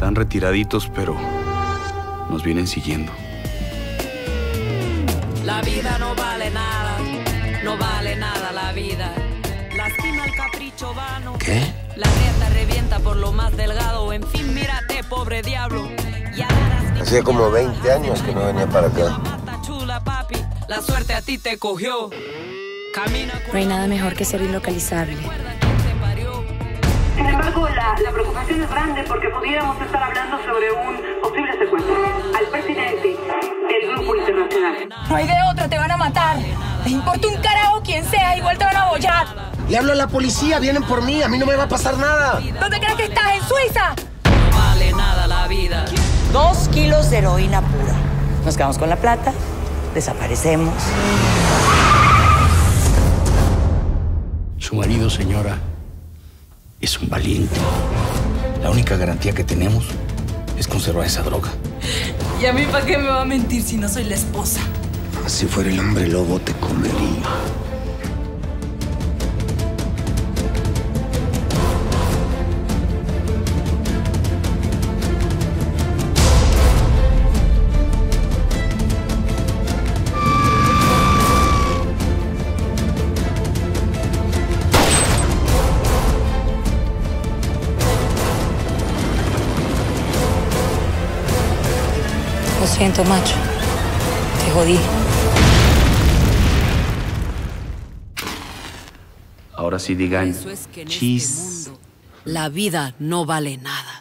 Están retiraditos, pero nos vienen siguiendo. La vida no vale nada, no vale nada la vida. Lastima el capricho vano. ¿Qué? La rieta revienta por lo más delgado. En fin, mírate, pobre diablo. Hacía como 20 años que no venía para acá. La suerte a ti te cogió. Camina con No hay nada mejor que ser ilocalizable. Sin embargo, la, la preocupación es grande porque pudiéramos estar hablando sobre un posible secuestro al presidente del grupo internacional. No hay de otra, te van a matar. ¿Te importa un carajo quién sea? Igual te van a bollar. Le hablo a la policía, vienen por mí, a mí no me va a pasar nada. ¿Dónde crees que estás? ¿En Suiza? No vale nada la vida. Dos kilos de heroína pura. Nos quedamos con la plata, desaparecemos. Su marido, señora, es un valiente. La única garantía que tenemos es conservar esa droga. ¿Y a mí para qué me va a mentir si no soy la esposa? Si fuera el hombre lobo, te comería. Siento, macho. Te jodí. Ahora sí digan es que chis. este mundo la vida no vale nada.